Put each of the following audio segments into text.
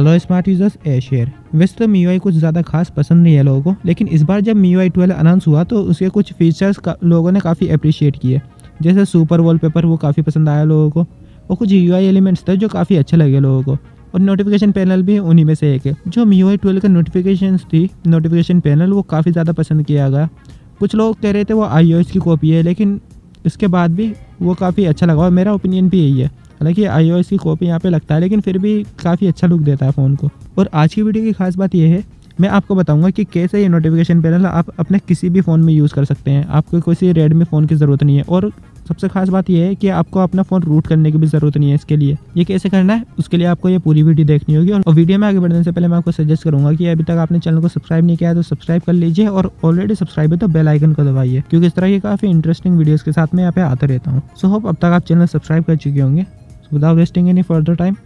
Hello smart users ए शेयर वैसे तो मी कुछ ज़्यादा खास पसंद नहीं है लोगों को लेकिन इस बार जब मी ट्वेल्व अनाउंस हुआ तो उसके कुछ फीचर्स का, लोगों ने काफ़ी अप्रिशिएट किए। जैसे सुपर वॉलपेपर वो काफ़ी पसंद आया लोगों को और कुछ यूआई एलिमेंट्स थे जो काफ़ी अच्छे लगे लोगों को। और नोटिफिकेशन पैनल भी उन्हीं में से एक है। जो मी वाई ट्वेल्व का नोटिफिकेशन थी नोटिफिकेशन पैनल वो काफ़ी ज़्यादा पसंद किया गया। कुछ लोग कह रहे थे वो आई की कॉपी है लेकिन इसके बाद भी वो काफ़ी अच्छा लगा और मेरा ओपिनियन भी यही है। हालाँकि आई की कॉपी यहाँ पे लगता है, लेकिन फिर भी काफ़ी अच्छा लुक देता है फ़ोन को। और आज की वीडियो की खास बात यह है, मैं आपको बताऊँगा कि कैसे ये नोटिफिकेशन पैनल आप अपने किसी भी फ़ोन में यूज़ कर सकते हैं। आपको किसी रेडमी फ़ोन की ज़रूरत नहीं है, और सबसे खास बात यह है कि आपको अपना फ़ोन रूट करने की भी ज़रूरत नहीं है इसके लिए। ये कैसे करना है, उसके लिए आपको ये पूरी वीडियो देखनी होगी, और वीडियो में आगे बढ़ने से पहले मैं आपको सजेस्ट करूँगा कि अभी तक आपने चैनल को सब्सक्राइब नहीं किया तो सब्सक्राइब कर लीजिए, और ऑलरेडी सब्सक्राइब है तो बेल आइकन को दबाइए, क्योंकि इस तरह की काफ़ी इंटरेस्टिंग वीडियोज़ के साथ मैं यहाँ पे आते रहता हूँ। सो होप अब तक आप चैनल सब्सक्राइब कर चुके होंगे। Without wasting any further time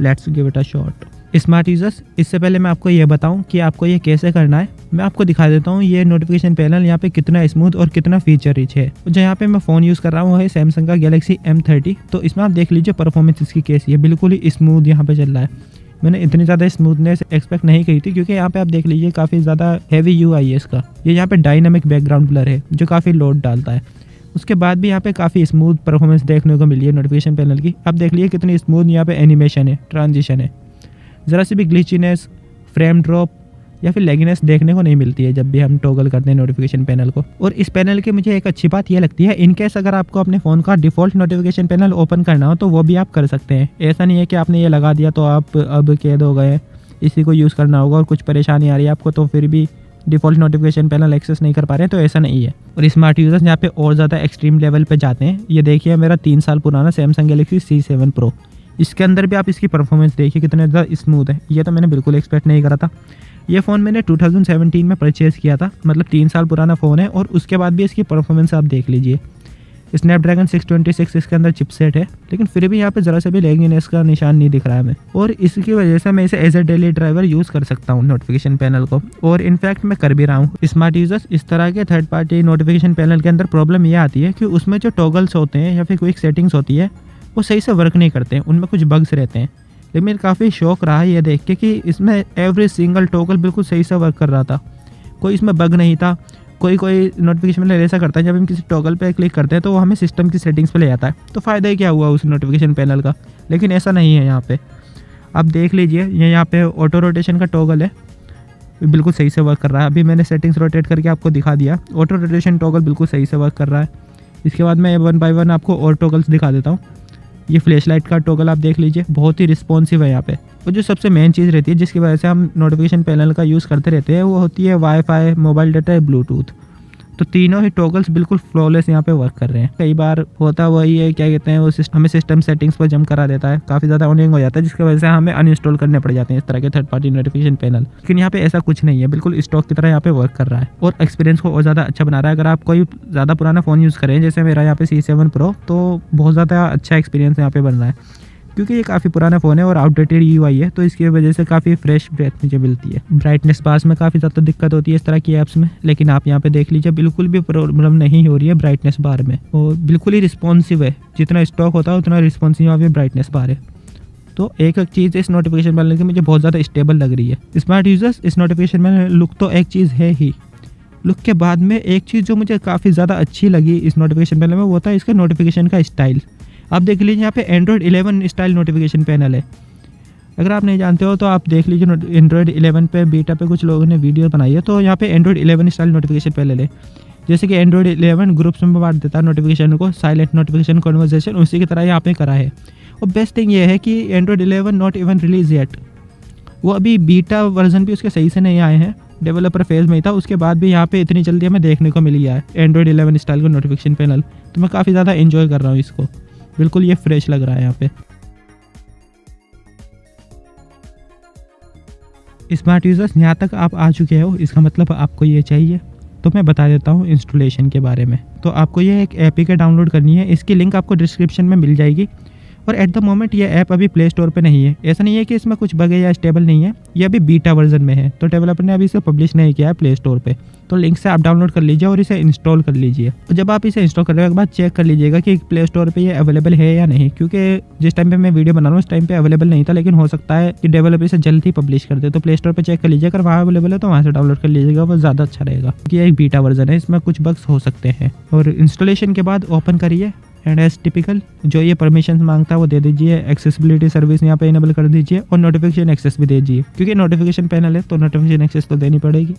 let's give it a shot smart users इससे पहले मैं आपको ये बताऊँ कि आपको ये कैसे करना है। मैं आपको दिखा देता हूँ ये नोटिफिकेशन पैनल यहाँ पे कितना स्मूथ और कितना फीचर रिच है। जो यहाँ पे मैं फ़ोन यूज़ कर रहा हूँ है सैमसंग का गैलेक्सी एम थर्टी तो इसमें आप देख लीजिए परफॉर्मेंस इसकी कैसी है। बिल्कुल ही स्मूथ यहाँ पे चल रहा है। मैंने इतनी ज़्यादा स्मूथनेस एक्सपेक्ट नहीं की थी, क्योंकि यहाँ पे आप देख लीजिए काफ़ी ज़्यादा हैवी यू आई है इसका। ये यहाँ पे डायनामिक बैकग्राउंड ब्लर है, जो काफ़ी लोड डालता है। उसके बाद भी यहाँ पे काफ़ी स्मूथ परफॉर्मेंस देखने को मिली है नोटिफिकेशन पैनल की। अब देख लीजिए कितनी स्मूथ यहाँ पे एनिमेशन है ट्रांजिशन है। ज़रा सी भी ग्लिचीनेस फ्रेम ड्रॉप या फिर लेगिनेस देखने को नहीं मिलती है जब भी हम टोगल करते हैं नोटिफिकेशन पैनल को। और इस पैनल की मुझे एक अच्छी बात यह लगती है इनकेस अगर आपको अपने फ़ोन का डिफ़ॉल्ट नोटिफिकेशन पैनल ओपन करना हो तो वो भी आप कर सकते हैं। ऐसा नहीं है कि आपने ये लगा दिया तो आप अब कैद हो गए इसी को यूज़ करना होगा और कुछ परेशानी आ रही है आपको तो फिर भी डिफ़ॉल्ट नोटिफिकेशन पैनल एक्सेस नहीं कर पा रहे हैं तो ऐसा नहीं है। और स्मार्ट यूज़र्स यहाँ पे और ज़्यादा एक्सट्रीम लेवल पे जाते हैं। ये देखिए मेरा तीन साल पुराना Samsung Galaxy C seven pro इसके अंदर भी आप इसकी परफॉर्मेंस देखिए, कितने ज़्यादा स्मूथ है। ये तो मैंने बिल्कुल एक्सपेक्ट नहीं करा था। ये फ़ोन मैंने 2017 में परचेज़ किया था मतलब तीन साल पुराना फ़ोन है और उसके बाद भी इसकी परफॉर्मेंस आप देख लीजिए। स्नैपड्रैगन 626 इसके अंदर चिपसेट है, लेकिन फिर भी यहाँ पे ज़रा से भी लेगिनेस का निशान नहीं दिख रहा है हमें। और इसकी वजह से मैं इसे as a daily driver use कर सकता हूँ नोटिफिकेशन पैनल को। और इनफैक्ट मैं कर भी रहा हूँ। स्मार्ट यूज़र्स इस तरह के थर्ड पार्टी नोटिफिकेशन पैनल के अंदर प्रॉब्लम ये आती है कि उसमें जो टॉगल्स होते हैं या फिर कोई सेटिंग्स होती है, वो सही से वर्क नहीं करते हैं उनमें कुछ बग्स रहते हैं। लेकिन काफ़ी शौक रहा है ये देख के कि इसमें एवरी सिंगल टोगल बिल्कुल सही से वर्क कर रहा था। कोई इसमें बग नहीं था। कोई कोई नोटिफिकेशन में ऐसा करता है, जब हम किसी टॉगल पर क्लिक करते हैं तो वो हमें सिस्टम की सेटिंग्स पर ले जाता है। तो फ़ायदा ही क्या हुआ उस नोटिफिकेशन पैनल का? लेकिन ऐसा नहीं है यहाँ पर आप देख लीजिए, ये यहाँ पे ऑटो रोटेशन का टॉगल है। बिल्कुल सही से वर्क कर रहा है। अभी मैंने सेटिंग्स रोटेट करके आपको दिखा दिया। ऑटो रोटेशन टॉगल बिल्कुल सही से वर्क कर रहा है। इसके बाद मैं वन बाई वन आपको और टॉगल्स दिखा देता हूँ। ये फ्लैश लाइट का टोगल आप देख लीजिए, बहुत ही रिस्पॉन्सिव है यहाँ पे। और जो सबसे मेन चीज़ रहती है, जिसकी वजह से हम नोटिफिकेशन पैनल का यूज़ करते रहते हैं, वो होती है वाईफाई मोबाइल डाटा या ब्लूटूथ तो तीनों ही टॉगल्स बिल्कुल फ्लॉलेस यहाँ पे वर्क कर रहे हैं। कई बार होता वही है, क्या कहते हैं, वो हमें सिस्टम सेटिंग्स पर जम करा देता है। काफ़ी ज़्यादा ऑनिंग हो जाता है, जिसकी वजह से हमें अनइंस्टॉल करने पड़ जाते हैं इस तरह के थर्ड पार्टी नोटिफिकेशन पैनल लेकिन यहाँ पे ऐसा कुछ नहीं है, बिल्कुल स्टॉक की तरह यहाँ पे वर्क कर रहा है। और एक्सपीरियंस को और ज़्यादा अच्छा बना रहा है। अगर आप कोई ज़्यादा पुराना फ़ोन यूज़ करें, जैसे मेरा यहाँ पे सी सेवन प्रो तो बहुत ज़्यादा अच्छा एक्सपीरियंस यहाँ पे बन रहा है। क्योंकि ये काफ़ी पुराना फ़ोन है और आउटडेटेड यूआई है तो इसकी वजह से काफ़ी फ्रेश ब्रेथ मुझे मिलती है। ब्राइटनेस पास में काफ़ी ज़्यादा दिक्कत होती है इस तरह की ऐप्स में, लेकिन आप यहाँ पे देख लीजिए, बिल्कुल भी प्रॉब्लम नहीं हो रही है ब्राइटनेस बार में। और बिल्कुल ही रिस्पॉन्सिव है। जितना स्टॉक होता है, उतना रिस्पॉन्सिव यहाँ पे ब्राइटनेस बार है। तो एक एक चीज़ इस नोटिफिकेशन बनने की मुझे बहुत ज़्यादा स्टेबल लग रही है। स्मार्ट यूज़र्स इस नोटिफिकेशन में लुक तो एक चीज़ है ही। लुक के बाद में एक चीज़ जो मुझे काफ़ी ज़्यादा अच्छी लगी इस नोटिफिकेशन पैनल में, वो था इसका नोटिफिकेशन का स्टाइल आप देख लीजिए यहाँ पे एंड्रॉयड 11 स्टाइल नोटिफिकेशन पैनल है। अगर आप नहीं जानते हो तो आप देख लीजिए एंड्रॉयड 11 पे बीटा पे कुछ लोगों ने वीडियो बनाई है तो यहाँ पे एंड्रॉयड 11 स्टाइल नोटिफिकेशन पैनल है। जैसे कि एंड्रॉयड 11 ग्रुप्स में बांट देता है नोटिफिकेशन को साइलेंट नोटिफिकेशन कन्वर्जेशन उसी की तरह यहाँ पे करा है। और बेस्ट थिंग ये है कि Android eleven not even release yet वो अभी बीटा वर्जन भी उसके सही से नहीं आए हैं। डेवलपर फ़ेज़ में ही था, उसके बाद भी यहाँ पे इतनी जल्दी हमें देखने को मिल है एंड्रॉयड 11 स्टाइल का नोटिफिकेशन पैनल तो मैं काफ़ी ज़्यादा इन्जॉय कर रहा हूँ इसको। बिल्कुल ये फ्रेश लग रहा है यहाँ पे। स्मार्ट यूज़र्स यहाँ तक आप आ चुके हो, इसका मतलब आपको ये चाहिए। तो मैं बता देता हूँ इंस्टॉलेशन के बारे में। तो आपको ये एक ए का डाउनलोड करनी है, इसकी लिंक आपको डिस्क्रिप्शन में मिल जाएगी। और एट द मोमेंट ये ऐप अभी प्ले स्टोर पर नहीं है। ऐसा नहीं है कि इसमें कुछ बगे या स्टेबल नहीं है। ये अभी बीटा वर्जन में है। तो डेवलपर ने अभी इसे पब्लिश नहीं किया है प्ले स्टोर पर तो लिंक से आप डाउनलोड कर लीजिए और इसे इंस्टॉल कर लीजिए। और जब आप इसे इंस्टॉल करने के बाद चेक कर लीजिएगा कि प्ले स्टोर पे ये अवेलेबल है या नहीं। क्योंकि जिस टाइम पे मैं वीडियो बना रहा हूँ, उस टाइम पे अवेलेबल नहीं था, लेकिन हो सकता है कि डेवलपर इसे जल्द ही पब्लिश कर दे। तो प्ले स्टोर पर चेक कर लीजिए अगर वहाँ अवेलेबल है तो वहाँ से डाउनलोड कर लीजिएगा। वो ज़्यादा अच्छा रहेगा। क्योंकि एक बीटा वर्जन है। इसमें कुछ बग्स हो सकते हैं। और इंस्टॉलेशन के बाद ओपन करिए। एंड एज टिपिकल जो ये परमिशन माँगता है, वो दे दीजिए। एक्सेसिबिलिटी सर्विस यहाँ पे इनेबल कर दीजिए और नोटिफिकेशन एक्सेस भी दे दीजिए। क्योंकि नोटिफिकेशन पैनल है तो नोटिफिकेशन एक्सेस तो देनी पड़ेगी।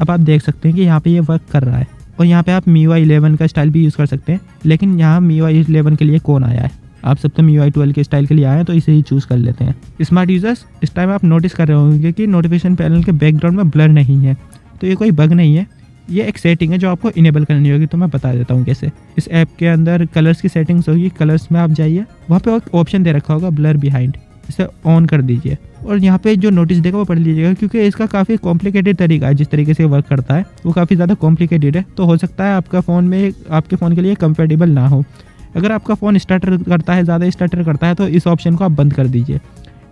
अब आप देख सकते हैं कि यहाँ पे ये वर्क कर रहा है। और यहाँ पे आप मी वाई इलेवन का स्टाइल भी यूज़ कर सकते हैं। लेकिन यहाँ मी वाई इलेवन के लिए कौन आया है? आप सब तो मी वाई ट्वेल्व के स्टाइल के लिए आए हैं तो इसे ही चूज़ कर लेते हैं। स्मार्ट यूज़र्स इस टाइम आप नोटिस कर रहे होंगे कि नोटिफिकेशन पैनल के बैकग्राउंड में ब्लर नहीं है। तो ये कोई बग नहीं है। ये एक सेटिंग है जो आपको इनेबल करनी होगी तो मैं बता देता हूँ कैसे। इस ऐप के अंदर कलर्स की सेटिंग्स होगी कलर्स में आप जाइए। वहाँ पे एक ऑप्शन दे रखा होगा ब्लर बिहाइंड इसे ऑन कर दीजिए। और यहाँ पे जो नोटिस देगा, वो पढ़ लीजिएगा, क्योंकि इसका काफ़ी कॉम्प्लिकेटेड तरीका है, जिस तरीके से वर्क करता है। वो काफ़ी ज़्यादा कॉम्प्लिकेटेड है। तो हो सकता है आपका फ़ोन में, आपके फ़ोन के लिए कंपेटेबल ना हो। अगर आपका फ़ोन स्टार्टर करता है, ज़्यादा स्टार्टर करता है तो इस ऑप्शन को आप बंद कर दीजिए।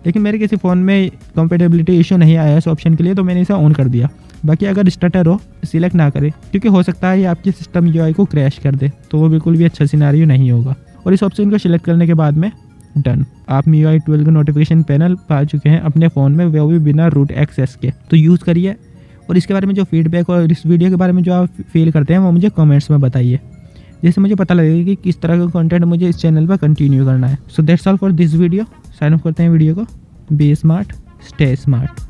लेकिन मेरे किसी फ़ोन में कंपेटेबिलिटी इशू नहीं आया इस ऑप्शन के लिए तो मैंने इसे ऑन कर दिया। बाकी अगर स्टार्टर हो सिलेक्ट ना करें, क्योंकि हो सकता है ये आपके सिस्टम यूआई को क्रैश कर दे तो वो बिल्कुल भी अच्छा सिनारियो नहीं होगा। और इस ऑप्शन को सिलेक्ट करने के बाद में डन आप मी आई ट्वेल्व का नोटिफिकेशन पैनल पा चुके हैं अपने फ़ोन में, वो भी बिना रूट एक्सेस के। तो यूज़ करिए। और इसके बारे में जो फीडबैक और इस वीडियो के बारे में जो आप फील करते हैं, वो मुझे कमेंट्स में बताइए। जिससे मुझे पता लगेगा कि किस तरह का कंटेंट मुझे इस चैनल पर कंटिन्यू करना है। So that's all for this video sign up करते हैं वीडियो को. B smart stay smart